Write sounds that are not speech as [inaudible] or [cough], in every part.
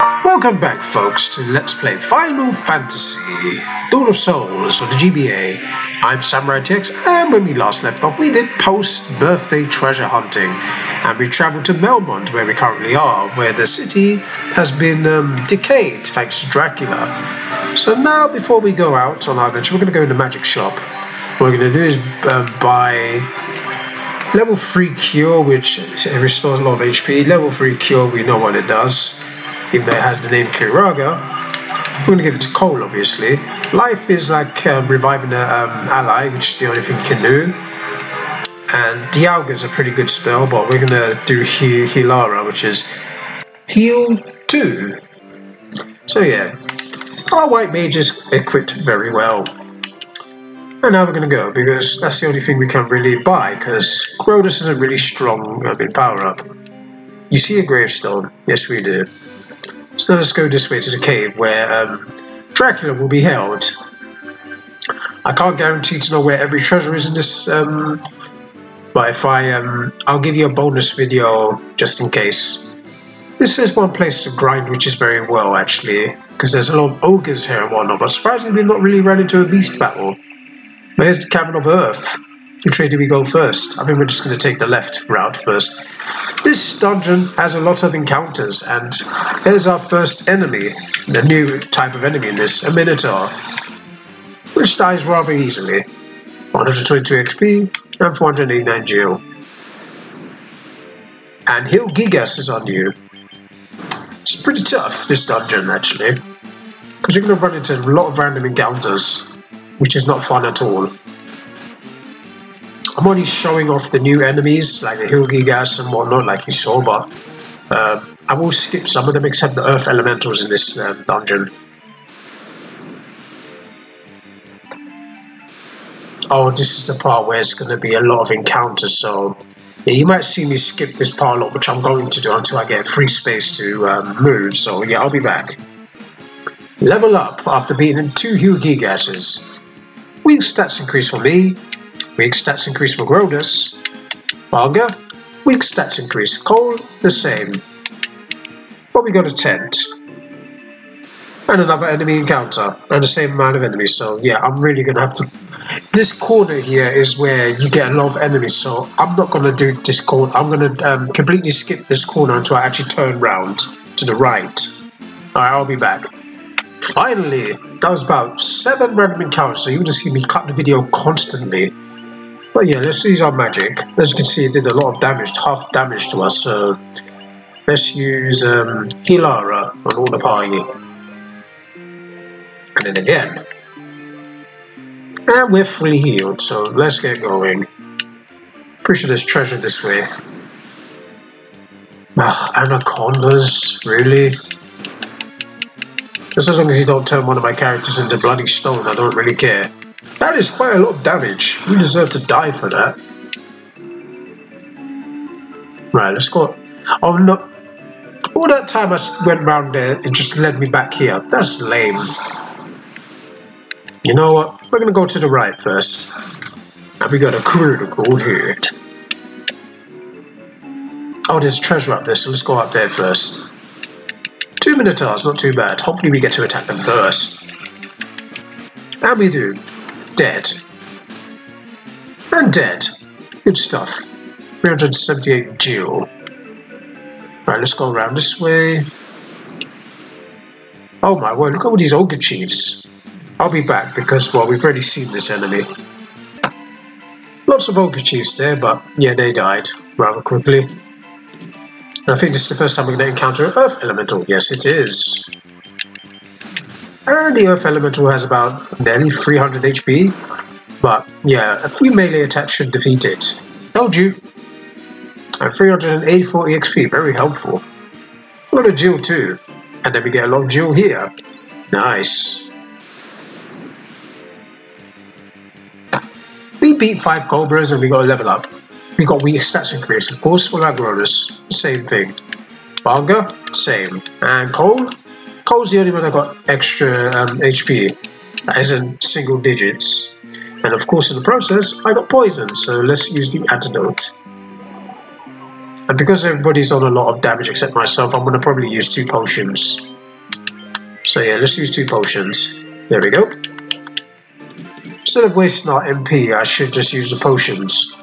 Welcome back folks to Let's Play Final Fantasy Dawn of Souls on the GBA. I'm Samurai TX and when we last left off we did post-birthday treasure hunting and we travelled to Melmond where we currently are where the city has been um, decayed thanks to Dracula. So now before we go out on our adventure we're going to go in the magic shop. What we're going to do is um, buy level 3 cure which restores a lot of HP. Level 3 cure we know what it does though it has the name Curaga. We're going to give it to Cole, obviously. Life is like um, reviving an um, ally, which is the only thing you can do. And Dialga is a pretty good spell, but we're going to do he Hilara, which is Heal 2. So yeah, our White Mage is equipped very well. And now we're going to go, because that's the only thing we can really buy, because Grodus isn't really strong um, power-up. You see a gravestone? Yes, we do. So let us go this way to the cave where um, Dracula will be held. I can't guarantee to know where every treasure is in this, um, but if I, um, I'll give you a bonus video just in case. This is one place to grind which is very well actually, because there's a lot of ogres here and whatnot, but surprisingly we've not really run into a beast battle. Where's the Cavern of Earth? Which way do we go first? I think we're just going to take the left route first. This dungeon has a lot of encounters, and here's our first enemy, the new type of enemy in this, a Minotaur, which dies rather easily. 122 XP and 489 gil. And Hill Gigas is on you. It's pretty tough, this dungeon, actually, because you're going to run into a lot of random encounters, which is not fun at all. I'm only showing off the new enemies, like the Hill Gigas and whatnot, like you saw, but uh, I will skip some of them except the Earth Elementals in this uh, dungeon. Oh, this is the part where it's going to be a lot of encounters, so yeah, you might see me skip this part a lot, which I'm going to do until I get free space to um, move, so yeah, I'll be back. Level up after beating two Hill Gigases. Weak stats increase for me, Weak stats increase for Grodus. Varga, weak stats increase. Cole, the same. But we got a tent. And another enemy encounter. And the same amount of enemies. So yeah, I'm really going to have to... This corner here is where you get a lot of enemies. So I'm not going to do this corner. I'm going to um, completely skip this corner until I actually turn round to the right. Alright, I'll be back. Finally, that was about seven random encounters. So you would have seen me cut the video constantly. But yeah, let's use our magic. As you can see, it did a lot of damage, half damage to us. So let's use um, Hilara on all the party. And then again. And we're fully healed, so let's get going. Pretty sure there's treasure this way. Ugh, anacondas, really? Just as long as you don't turn one of my characters into bloody stone, I don't really care. That is quite a lot of damage. You deserve to die for that. Right, let's go. Oh no. All that time I went round there, it just led me back here. That's lame. You know what? We're gonna go to the right first. And we got a critical hit. Oh, there's treasure up there, so let's go up there first. Two Minotaurs, not too bad. Hopefully we get to attack them first. And we do dead. And dead. Good stuff. 378 gil. Right, let's go around this way. Oh my word, look at all these ogre chiefs. I'll be back because, well, we've already seen this enemy. Lots of ogre chiefs there, but yeah, they died rather quickly. And I think this is the first time we're going to encounter an earth elemental. Yes, it is. And the Earth Elemental has about nearly 300 HP. But yeah, a few melee attacks should defeat it. Told you. And 384 EXP, very helpful. A lot of gil too. And then we get a lot of gil here. Nice. We beat 5 Cobras and we got a level up. We got weak stats increase. Of course, for Agronus, same thing. Varga, same. And Cole, Cole's the only one that got extra um, HP. That isn't single digits. And of course, in the process, I got poisoned, so let's use the antidote. And because everybody's on a lot of damage except myself, I'm going to probably use two potions. So yeah, let's use two potions. There we go. Instead of wasting our MP, I should just use the potions.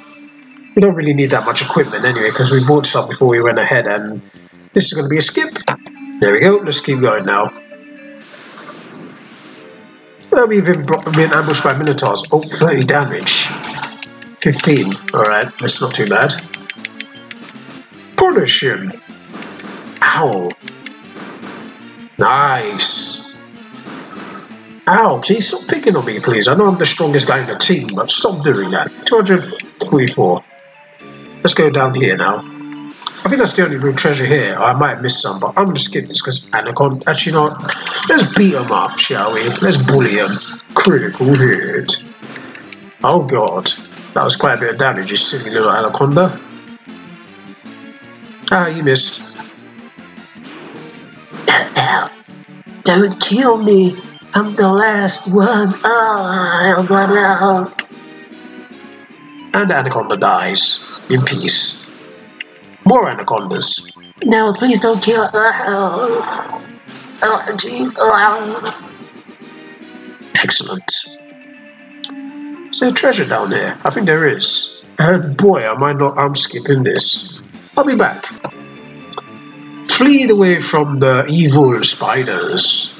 We don't really need that much equipment anyway, because we bought some before we went ahead, and this is going to be a skip. There we go, let's keep going now. Well, we've been, been ambushed by Minotaurs. Oh, 30 damage. 15. Alright, that's not too bad. Punish him. Ow. Nice. Ow, you stop picking on me, please? I know I'm the strongest guy in the team, but stop doing that. 244. Let's go down here now. I think that's the only real treasure here. I might have missed some, but I'm going to skip this because Anaconda... Actually, not. Let's beat him up, shall we? Let's bully him. Critical hit. Oh, God. That was quite a bit of damage, you silly little anaconda. Ah, you missed. [coughs] Don't kill me. I'm the last one. Oh, I'll going out. And Anaconda dies in peace. More anacondas. No, please don't kill. Oh, oh, gee. Oh. Excellent. Is there treasure down there? I think there is. And boy, am I not, I'm skipping this. I'll be back. Flee away from the evil spiders.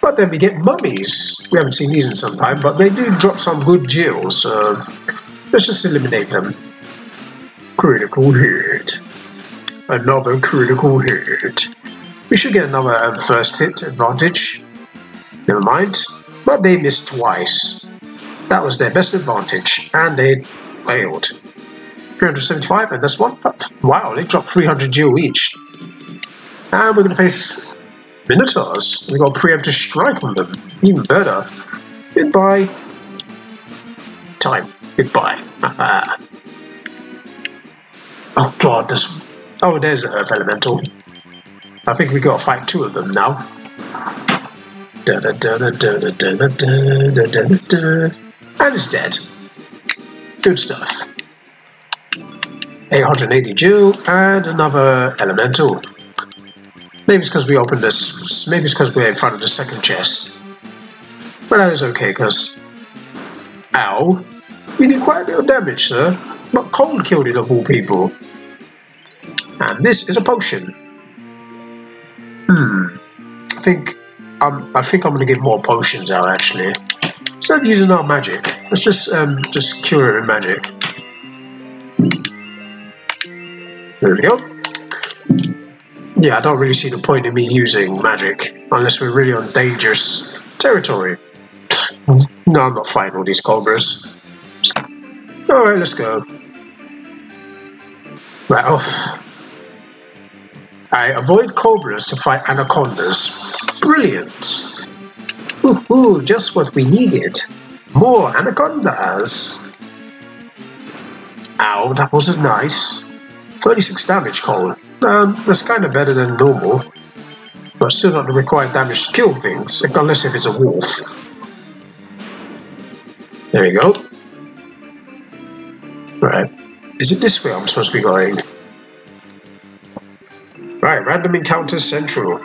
But then we get mummies. We haven't seen these in some time, but they do drop some good jewels, so let's just eliminate them. Critical hit. Another critical hit. We should get another um, first hit advantage. Never mind. But they missed twice. That was their best advantage, and they failed. 375 and this one. Wow, they dropped 300 geo each. And we're going to face Minotaurs. We got preemptive strike on them. Even better. Goodbye. Time. Goodbye. [laughs] Oh god, there's... Oh, there's an Earth Elemental. I think we got to fight two of them now. And it's dead. Good stuff. 880 gil and another Elemental. Maybe it's because we opened this. Maybe it's because we're in front of the second chest. But that is okay, because... Ow. We did quite a bit of damage, sir. But Cole killed it, of all people. And this is a potion. Hmm. I think... Um, I think I'm going to give more potions out, actually. Instead of using our magic, let's just um, just cure it with magic. There we go. Yeah, I don't really see the point in me using magic unless we're really on dangerous territory. No, I'm not fighting all these cobras. Alright, let's go. Right off. I avoid cobras to fight anacondas. Brilliant. Ooh, just what we needed. More anacondas. Ow, that wasn't nice. 36 damage, Cole. Um, that's kind of better than normal. But still not the required damage to kill things, unless if it's a wolf. There you go. Right. Is it this way I'm supposed to be going? Right, random encounters central.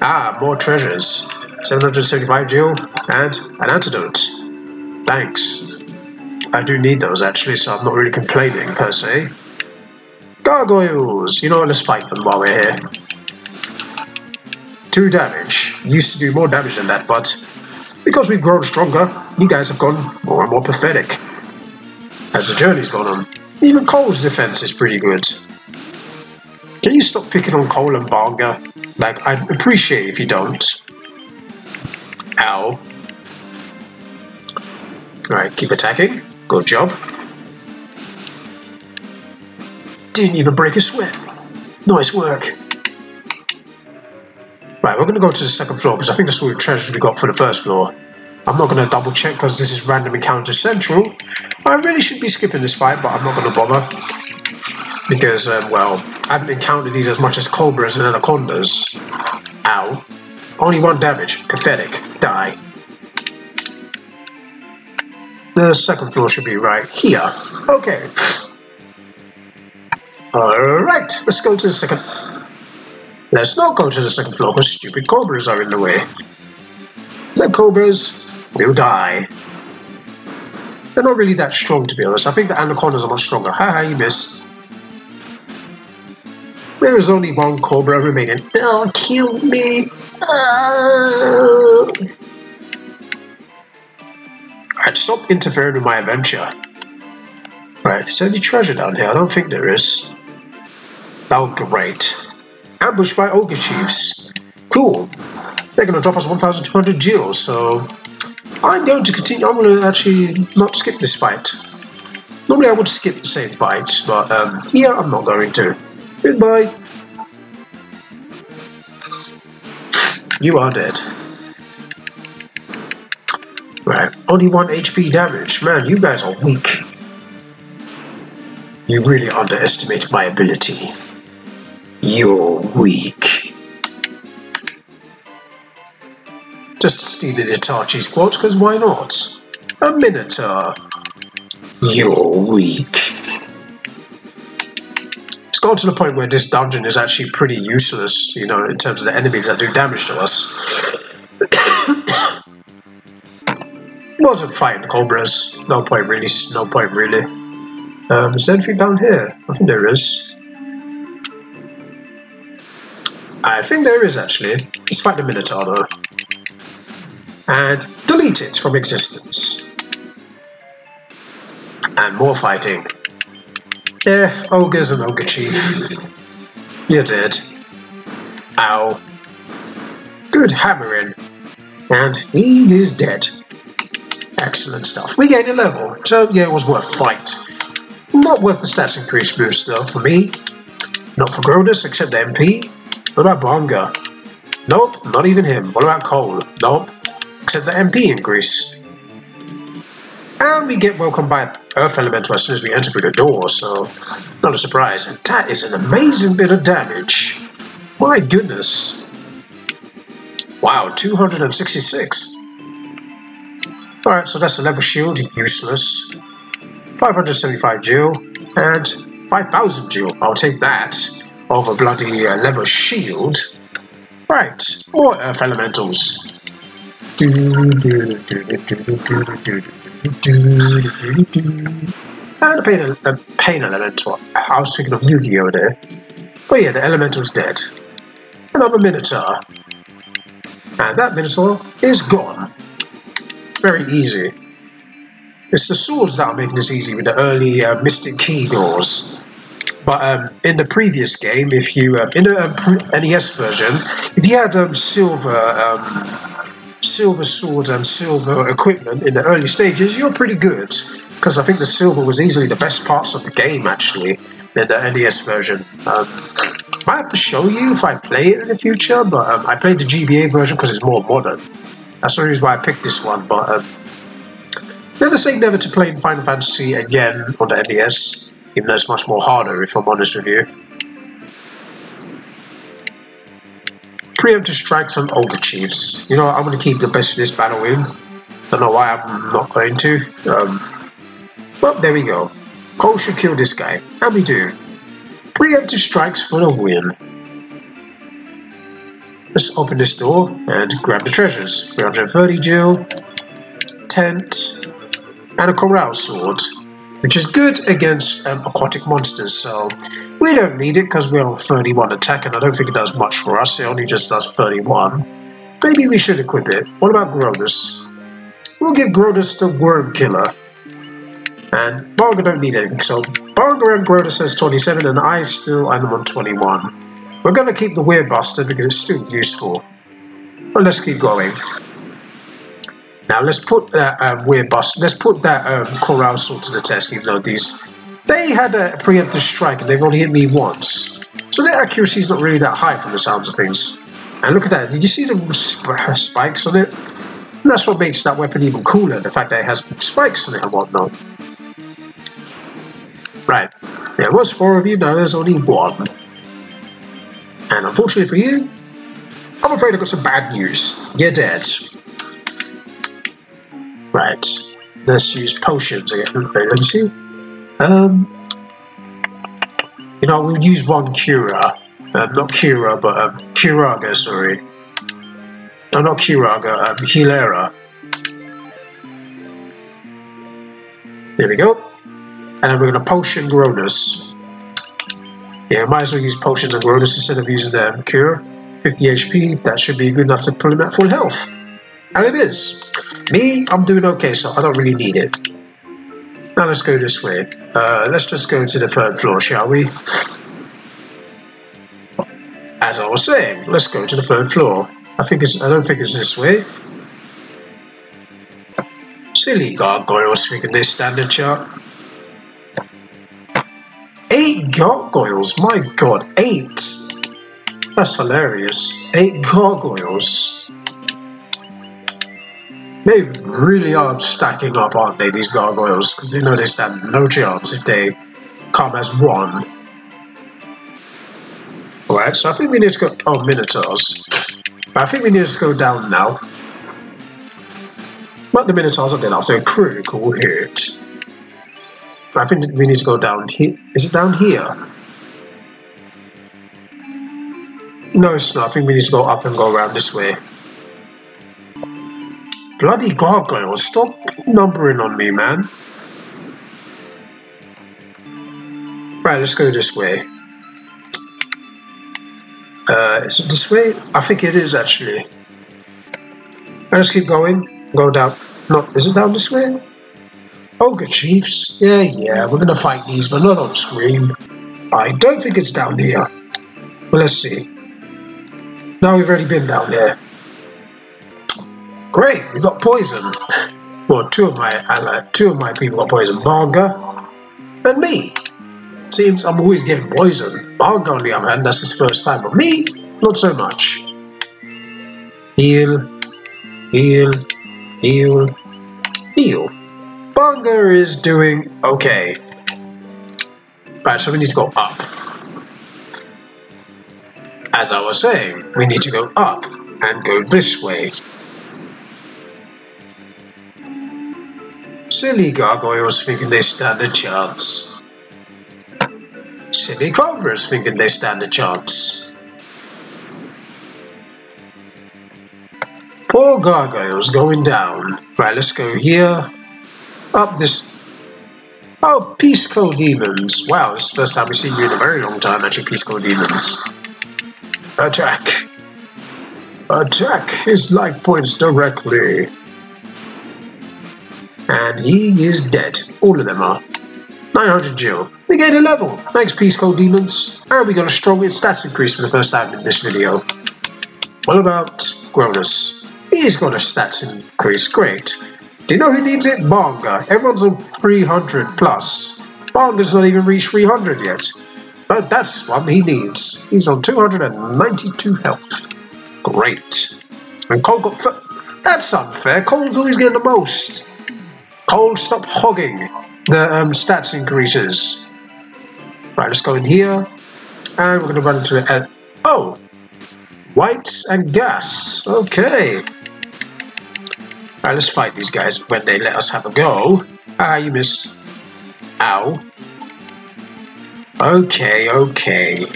Ah, more treasures. 775 gil and an antidote. Thanks. I do need those actually, so I'm not really complaining per se. Gargoyles! You know what, let's fight them while we're here. Two damage. Used to do more damage than that, but because we've grown stronger, you guys have gone more and more pathetic. As the journey's gone on. Even Cole's defense is pretty good. Can you stop picking on Cole and Banga? Like, I'd appreciate if you don't. Ow. Alright, keep attacking. Good job. Didn't even break a sweat. Nice work. Right, we're going to go to the second floor because I think that's all the treasures we got for the first floor. I'm not going to double check because this is random encounter central. I really should be skipping this fight, but I'm not going to bother. Because, um, well, I haven't encountered these as much as cobras and anacondas. Ow. Only one damage. Pathetic. Die. The second floor should be right here. Okay. Alright, let's go to the second... Let's not go to the second floor because stupid cobras are in the way. The cobras will die. They're not really that strong to be honest. I think the anacondas are much stronger. Haha, you missed. There is only one cobra remaining. They'll kill me. Uh... Alright, stop interfering with my adventure. Right, is there any treasure down here? I don't think there is. Oh, great. Ambushed by ogre chiefs. Cool. They're going to drop us 1,200 gil, so I'm going to continue. I'm going to actually not skip this fight. Normally I would skip the same fights, but um, here I'm not going to. Goodbye. You are dead. Right, only 1 HP damage. Man, you guys are weak. You really underestimate my ability. You're weak. Just stealing Itachi's quotes, because why not? A Minotaur. You're weak. It's to the point where this dungeon is actually pretty useless, you know, in terms of the enemies that do damage to us. [coughs] Wasn't fighting cobras. No point really. No point really. Um, is there anything down here? I think there is. I think there is actually. Fight the Minotaur though. And delete it from existence. And more fighting. Yeah, ogres and ogre chief. You're dead. Ow. Good hammering. And he is dead. Excellent stuff. We gained a level, so yeah, it was worth fight. Not worth the stats increase boost though for me. Not for Grodus, except the MP. What about Bonga? Nope, not even him. What about Cole? Nope, except the MP increase. And we get welcomed by Earth Elemental as soon as we enter through the door, so not a surprise. And that is an amazing bit of damage. My goodness. Wow, 266. Alright, so that's a level shield, useless. 575 gil, and 5000 gil. I'll take that a bloody uh, leather shield. Right, more Earth Elementals. And a pain, a pain elemental. I was thinking of Yu-Gi-Oh there. But yeah, the elemental's dead. Another Minotaur. And that Minotaur is gone. Very easy. It's the swords that are making this easy with the early uh, Mystic Key doors. But um, in the previous game, if you um, in the um, NES version, if you had um, silver um, silver swords and silver equipment in the early stages, you're pretty good. Because I think the silver was easily the best parts of the game, actually, in the NES version. Um, I have to show you if I play it in the future, but um, I played the GBA version because it's more modern. That's the reason why I picked this one, but um, never say never to play Final Fantasy again on the NES even though it's much more harder if I'm honest with you. Preemptive strikes on Ogre Chiefs. You know, I'm going to keep the best of this battle in. Don't know why I'm not going to. Um, well, there we go. Cole should kill this guy. And we do. Preemptive strikes for the win. Let's open this door and grab the treasures. 330 gil, tent, and a Coral Sword which is good against um, aquatic monsters, so we don't need it because we're on 31 attack and I don't think it does much for us, it only just does 31. Maybe we should equip it. What about Grodus? We'll give Grodus the Wyrmkiller. And Barger don't need anything, so Barger and Grodus has 27 and I still am on 21. We're going to keep the Werebuster because it's still useful. But let's keep going. Now let's put that um, weird boss. Let's put that um, Coral Sword to the test. Even though these, they had a preemptive strike and they've only hit me once, so their accuracy is not really that high from the sounds of things. And look at that. Did you see the spikes on it? And that's what makes that weapon even cooler. The fact that it has spikes on it and whatnot. Right. There was four of you. Now there's only one. And unfortunately for you, I'm afraid I've got some bad news. You're dead. Right. Let's use potions again. Let me see. Um. You know, we'll use one Cura. Um, not Cura, but um, Curaga, sorry. No, not Curaga, um, Hilera. There we go. And then we're going to potion Gronus. Yeah, might as well use potions and Gronus instead of using the um, Cure. 50 HP, that should be good enough to pull him at full health. And it is. Me, I'm doing okay, so I don't really need it. Now let's go this way. Uh, let's just go to the third floor, shall we? As I was saying, let's go to the third floor. I think it's. I don't think it's this way. Silly gargoyles thinking they stand a chart. Eight gargoyles, my god, eight! That's hilarious. Eight gargoyles. They really are stacking up, aren't they, these gargoyles? Because they know they stand no chance if they come as one. Alright, so I think we need to go... Oh, Minotaurs. I think we need to go down now. But the Minotaurs are dead after a critical hit. I think we need to go down here. Is it down here? No, it's not. I think we need to go up and go around this way. Bloody gargoyle, stop numbering on me, man. Right, let's go this way. Uh, is it this way? I think it is actually. Right, let's keep going. Go down. No, is it down this way? Ogre Chiefs? Yeah, yeah, we're gonna fight these, but not on screen. I don't think it's down here. Let's see. Now we've already been down there. Great, we got poison. Well, two of my two of my people got poison. Barga and me. Seems I'm always getting poison. Barga on the other hand, that's his first time, but me, not so much. Heal, heal, heal, heal. Barga is doing okay. Right, so we need to go up. As I was saying, we need to go up and go this way. Silly gargoyles thinking they stand a chance. Silly cobras thinking they stand a chance. Poor gargoyles going down. Right, let's go here. Up this... Oh, Piscodemons. Wow, this is the first time we've seen you in a very long time, actually, Piscodemons. Attack. Attack his life points directly. And he is dead. All of them are. 900 gil. We gained a level. Thanks, Piscodemons. And we got a strong stats increase for the first time in this video. What about Gronus? He's got a stats increase. Great. Do you know who needs it? Banga. Everyone's on 300 plus. Banga's not even reached 300 yet. But that's one he needs. He's on 292 health. Great. And Cole got... That's unfair. Cole's always getting the most. Cole, stop hogging the um, stats increases. Right, let's go in here. And we're going to run into it. Oh! Whites and gas. Okay. Alright, let's fight these guys when they let us have a go. Ah, you missed. Ow. Okay, okay.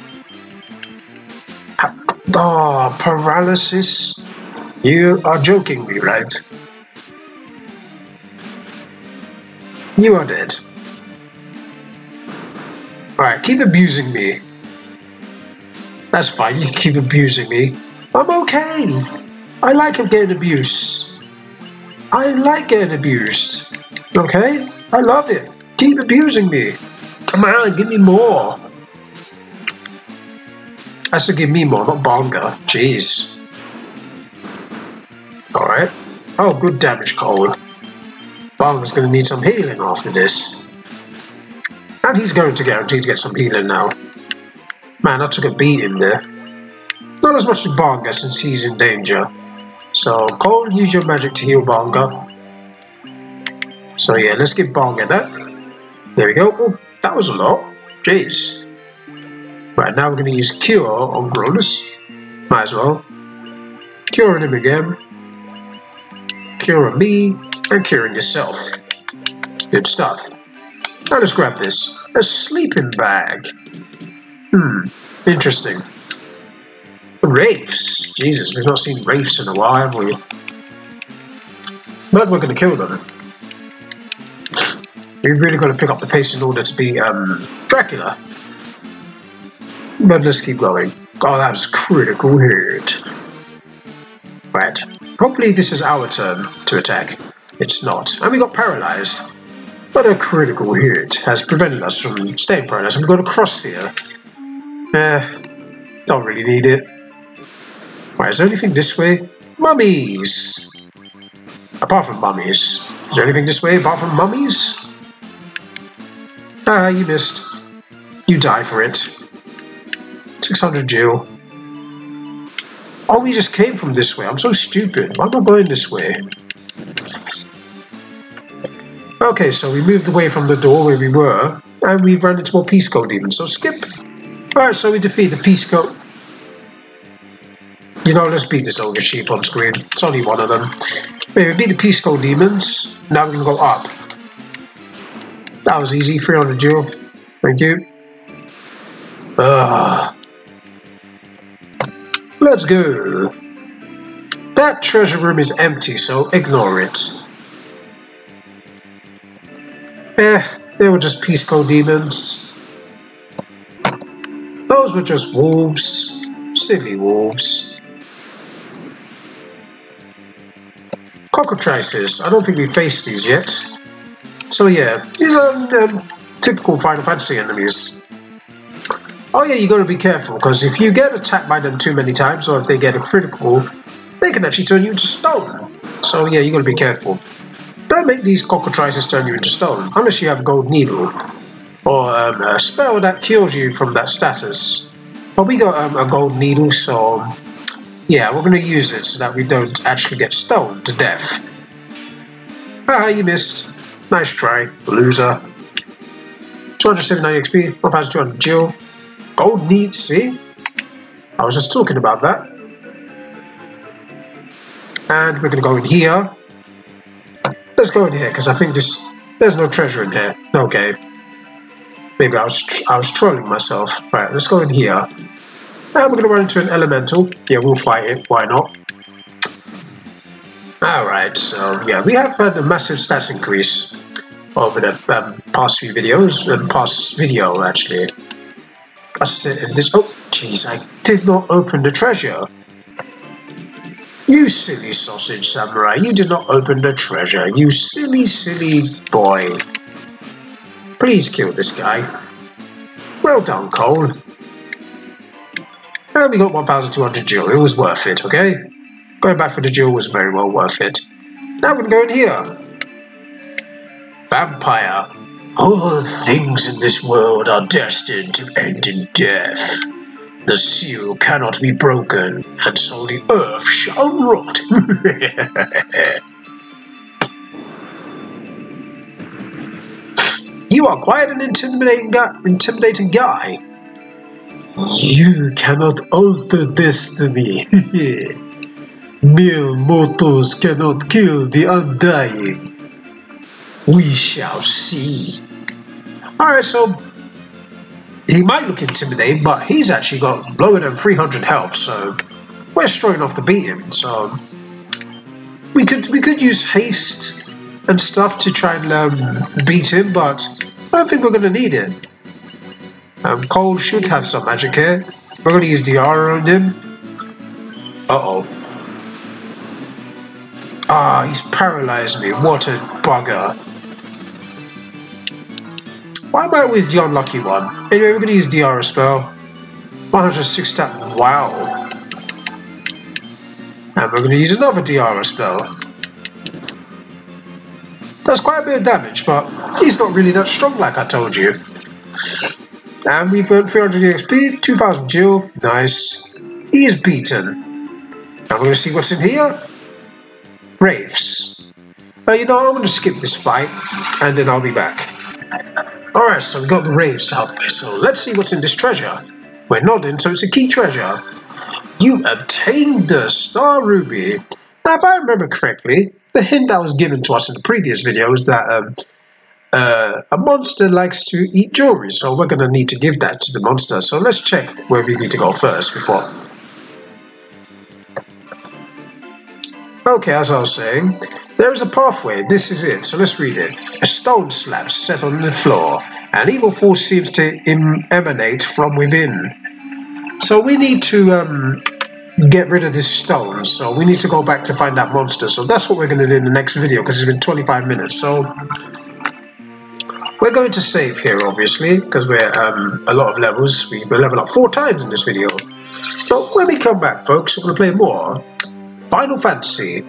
Ah, oh, paralysis? You are joking me, right? You are dead. Alright, keep abusing me. That's fine, you keep abusing me. I'm okay. I like getting abused. I like getting abused. Okay? I love it. Keep abusing me. Come on, give me more. I said give me more, not Bonga. Jeez. Alright. Oh, good damage, Cole. Bonga's going to need some healing after this. And he's going to guarantee to get some healing now. Man, I took a beating there. Not as much as Bonga since he's in danger. So, Cole, use your magic to heal Bonga. So yeah, let's give Bonga that. There we go. Oh, that was a lot. Jeez. Right, now we're going to use Cure on Gronus. Might as well. Curing him again. Curing me. And curing yourself. Good stuff. Now let's grab this. A sleeping bag. Hmm, interesting. Wraiths? Jesus, we've not seen wraiths in a while, have we? But we're going to kill them. We've really got to pick up the pace in order to be um, Dracula. But let's keep going. Oh, that was critical hit. Right. Hopefully this is our turn to attack. It's not. And we got paralyzed. But a critical hit has prevented us from staying paralyzed. We've got a cross here. Eh, don't really need it. Right, is there anything this way? Mummies! Apart from mummies. Is there anything this way apart from mummies? Ah, you missed. You die for it. 600 gil. Oh, we just came from this way. I'm so stupid. Why am I going this way? Okay, so we moved away from the door where we were, and we've run into more Piscodemons, so skip. Alright, so we defeat the Peace Code. You know, let's beat this ogre chief on screen. It's only one of them. Wait, we beat the Piscodemons. Now we can go up. That was easy, 300 gil. Thank you. Ah. Let's go. That treasure room is empty, so ignore it. Eh, they were just Piscodemons. Those were just wolves. Silly wolves. Cockatrices. I don't think we faced these yet. So yeah, these are um, typical Final Fantasy enemies. Oh yeah, you gotta be careful, because if you get attacked by them too many times, or if they get a critical, they can actually turn you into stone. So yeah, you gotta be careful. Don't make these cockatrices turn you into stone, unless you have a gold needle, or um, a spell that cures you from that status. But we got um, a gold needle, so yeah, we're gonna use it so that we don't actually get stoned to death. Ah, you missed. Nice try, loser. 279 XP, 1200 gil. Gold need, see? I was just talking about that. And we're going to go in here. Let's go in here, because I think this there's no treasure in here. Okay. Maybe I was I was trolling myself. Right, let's go in here. And we're to run into an elemental. Yeah, we'll fight it. Why not? Alright, so yeah, we have had a massive stats increase over the um, past few videos, the past video actually. I said in this, oh jeez, I did not open the treasure. You silly sausage samurai, you did not open the treasure, you silly, silly boy. Please kill this guy. Well done, Cole. And we got 1,200 gil, it was worth it, okay? Going back for the jewel was very well worth it. Now going go in here. Vampire. All things in this world are destined to end in death. The seal cannot be broken, and so the earth shall rot. [laughs] you are quite an intimidating. Intimidating guy. You cannot alter destiny. [laughs] Mere mortals cannot kill the undying. We shall see. Alright, so he might look intimidating, but he's actually got lower than 300 health, so we're enough to beat him. So we could we could use haste and stuff to try and um, beat him, but I don't think we're going to need it. Um, Cole should have some magic here. We're going to use DR on him. Uh-oh. Ah, he's paralyzed me. What a bugger. Why am I always the unlucky one? Anyway, we're going to use DR spell. 106 stat. Wow. And we're going to use another DR spell. That's quite a bit of damage, but he's not really that strong like I told you. And we've earned 300 XP, 2000 gil. Nice. He is beaten. Now we're going to see what's in here. Uh, you know, I'm going to skip this fight, and then I'll be back. Alright, so we got the Wraiths out there, so let's see what's in this treasure. We're nodding, so it's a key treasure. You obtained the Star Ruby. Now, if I remember correctly, the hint that was given to us in the previous video was that um, uh, a monster likes to eat jewelry, so we're going to need to give that to the monster. So let's check where we need to go first before. Okay, as I was saying, there is a pathway. This is it. So let's read it. A stone slab set on the floor. An evil force seems to emanate from within. So we need to um, get rid of this stone. So we need to go back to find that monster. So that's what we're going to do in the next video because it's been 25 minutes. So we're going to save here, obviously, because we're um, a lot of levels. We've leveled up four times in this video. But when we come back, folks, we're going to play more Final Fantasy,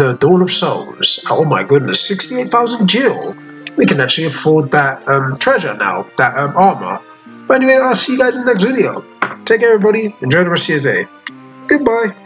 The Dawn of Souls. Oh my goodness, 68,000 Gil. We can actually afford that um, treasure now, that um, armor. But anyway, I'll see you guys in the next video. Take care, everybody. Enjoy the rest of your day. Goodbye.